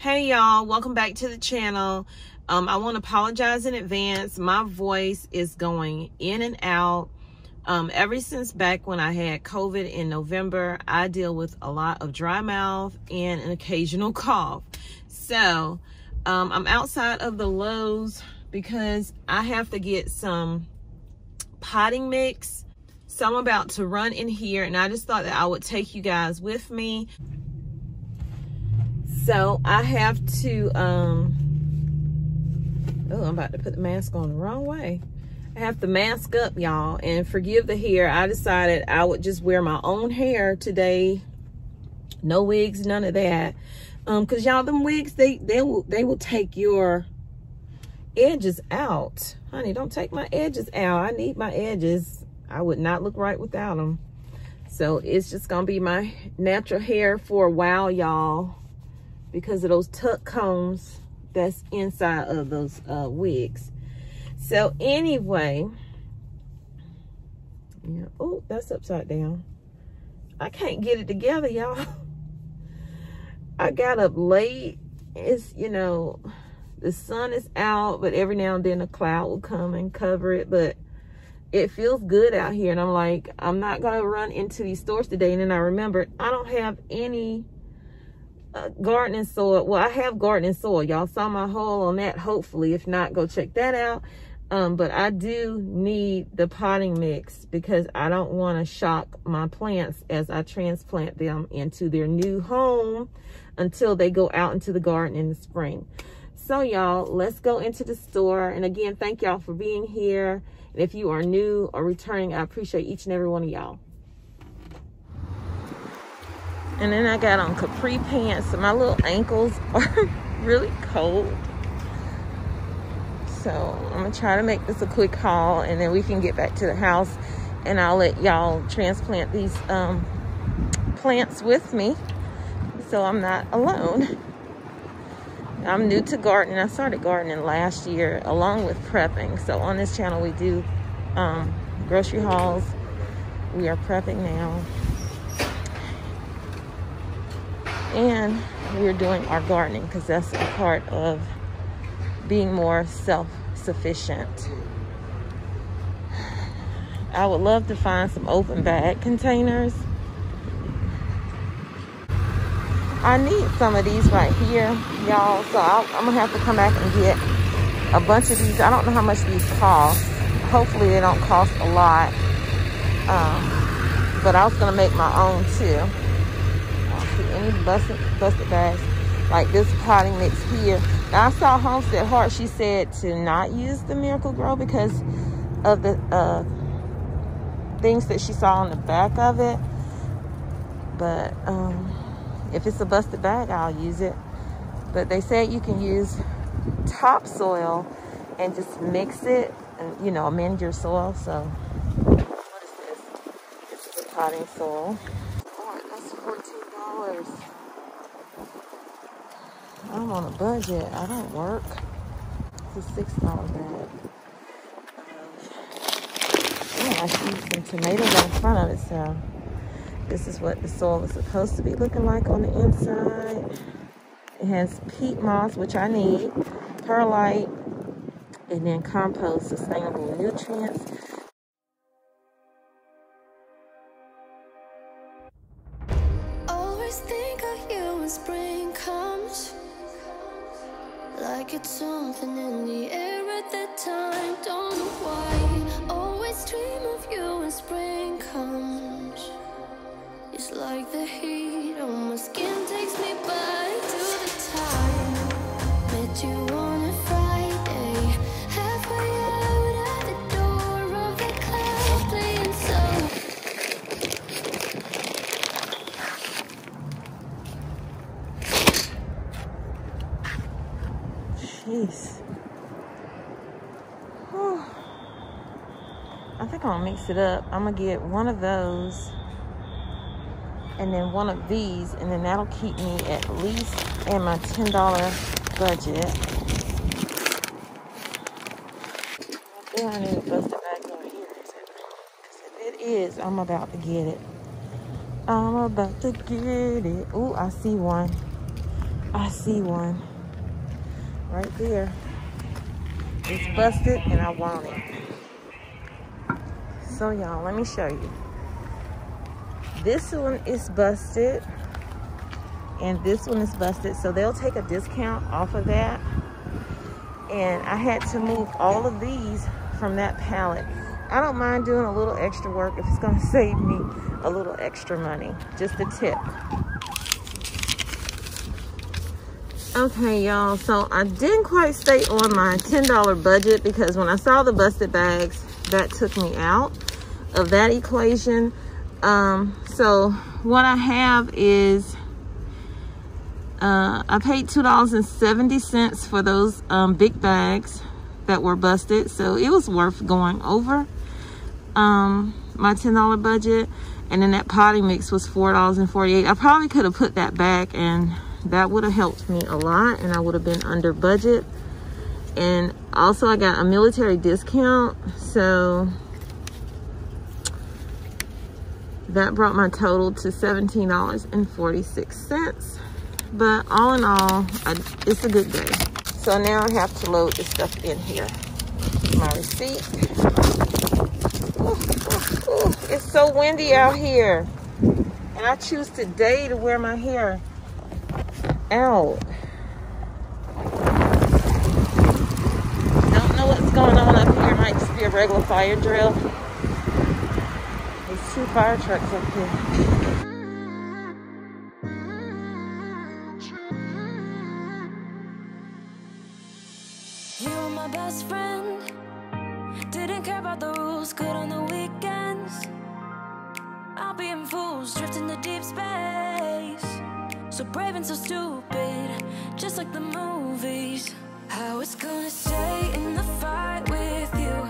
Hey y'all, welcome back to the channel. Um, I want to apologize in advance. My voice is going in and out. Um, ever since back when I had COVID in November, I deal with a lot of dry mouth and an occasional cough. So um, I'm outside of the Lowe's because I have to get some potting mix. So I'm about to run in here and I just thought that I would take you guys with me. So I have to, um, oh, I'm about to put the mask on the wrong way. I have to mask up, y'all, and forgive the hair. I decided I would just wear my own hair today. No wigs, none of that. Um, cause y'all, them wigs, they, they will, they will take your edges out. Honey, don't take my edges out. I need my edges. I would not look right without them. So it's just gonna be my natural hair for a while, y'all, because of those tuck combs that's inside of those uh, wigs. So anyway, yeah. Oh, that's upside down. I can't get it together, y'all. I got up late. It's, you know, the sun is out, but every now and then a cloud will come and cover it. But it feels good out here. And I'm like, I'm not going to run into these stores today. And then I remembered I don't have any uh, gardening soil. Well, I have gardening soil. Y'all saw my haul on that, hopefully. If not, go check that out. Um, but I do need the potting mix because I don't want to shock my plants as I transplant them into their new home until they go out into the garden in the spring. So y'all, let's go into the store. And again, thank y'all for being here. And if you are new or returning, I appreciate each and every one of y'all. And then I got on capri pants. So my little ankles are really cold. So I'm gonna try to make this a quick haul and then we can get back to the house and I'll let y'all transplant these um, plants with me so I'm not alone. I'm new to gardening. I started gardening last year along with prepping. So on this channel we do um, grocery hauls. We are prepping now. And we're doing our gardening because that's a part of being more self-sufficient. I would love to find some open bag containers I need some of these right here, y'all. So i am gonna have to come back and get a bunch of these. I don't know how much these cost. Hopefully they don't cost a lot. Um, but I was gonna make my own too. I don't see any busted, busted bags like this potting mix here. Now I saw Homestead Heart, she said to not use the Miracle-Gro because of the uh, things that she saw on the back of it. But um, if it's a busted bag, I'll use it. But they said you can use topsoil and just mix it and, you know, amend your soil. So, what is this? This is a potting soil. Oh, costs $14. I'm on a budget. I don't work. It's a $6 bag. Yeah, I see some tomatoes on the front of it, so this is what the soil is supposed to be looking like on the inside. It has peat moss, which I need, perlite, and then compost, sustainable nutrients. Always think of you when spring comes Like it's something in the air at that time. Don't know why. Always dream of you when spring comes. It's like the heat on my skin takes me back to the time. Met you I think I'm gonna mix it up. I'm gonna get one of those and then one of these and then that'll keep me at least in my $10 budget. I need a busted bag over here. It is, I'm about to get it. I'm about to get it. Ooh, I see one. I see one right there. It's busted and I want it. So y'all, let me show you. This one is busted and this one is busted. So they'll take a discount off of that. And I had to move all of these from that pallet. I don't mind doing a little extra work if it's gonna save me a little extra money. Just a tip. Okay, y'all, so I didn't quite stay on my $10 budget because when I saw the busted bags, that took me out of that equation. Um, so what I have is, uh, I paid $2.70 for those um, big bags that were busted. So it was worth going over um, my $10 budget. And then that potting mix was $4.48. I probably could have put that back and that would have helped me a lot and I would have been under budget. And also I got a military discount. So that brought my total to $17.46. But all in all, I, it's a good day. So now I have to load the stuff in here. My receipt. Ooh, ooh, ooh. It's so windy out here. And I choose today to wear my hair out. Don't know what's going on up here. Might just be a regular fire drill. There's two fire trucks up here. Best friend. Didn't care about the rules, good on the weekends. I'll be in fools, deep space. So brave and so stupid, just like the movies. I was gonna stay in the fight with you,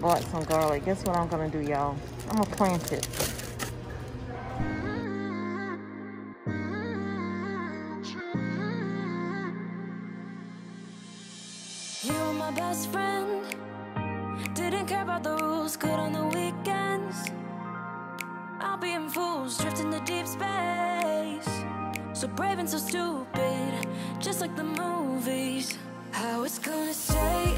bought some garlic. Guess what I'm gonna do, y'all? I'm gonna plant it. You were my best friend. Didn't care about the rules, good on the weekends. I'll be in fools, drifting to deep space. So brave and so stupid, just like the movies. I was gonna stay